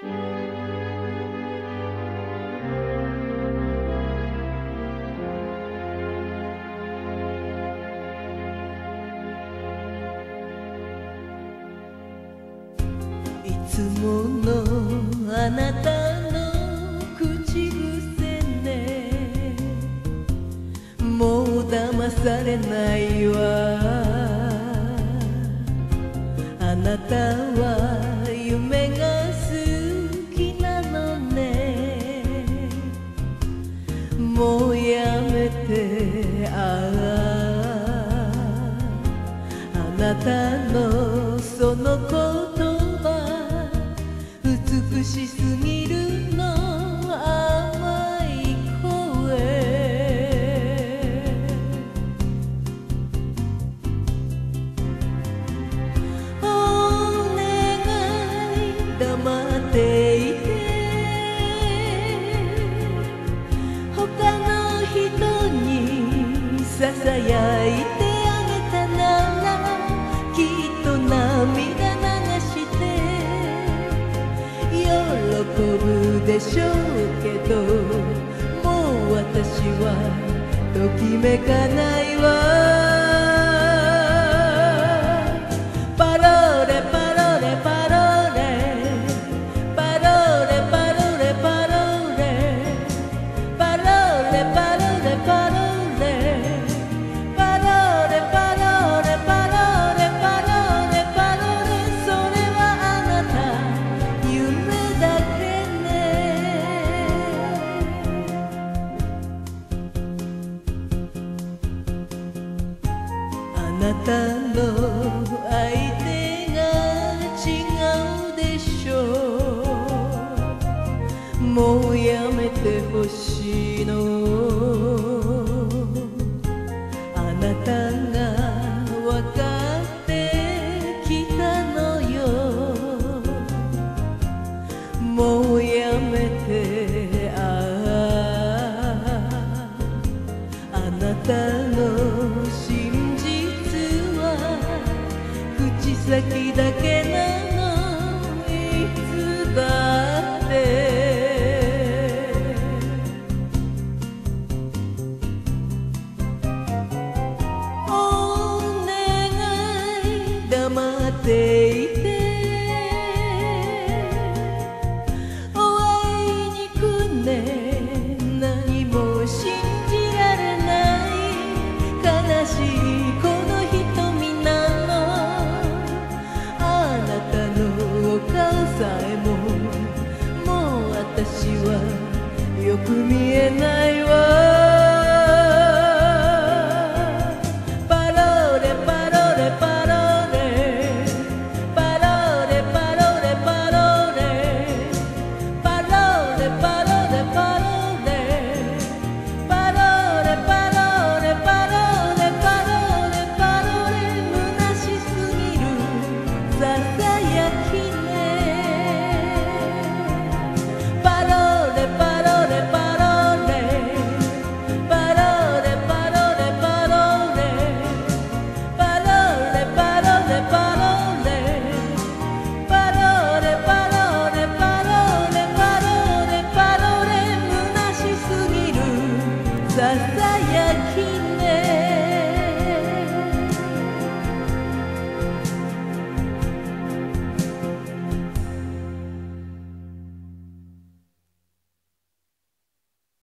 いつものあなたの口癖ね。もう騙されないわ。あなたはなたのその言葉美しすぎるの甘い声。お願い黙っていて。他の人にささやいて。しょうけどもう私はときめかないわ。なたの相手が違うでしょう。もうやめてほしいの。先だけなのいつだって。お願い黙っていて。よく見えないわささやき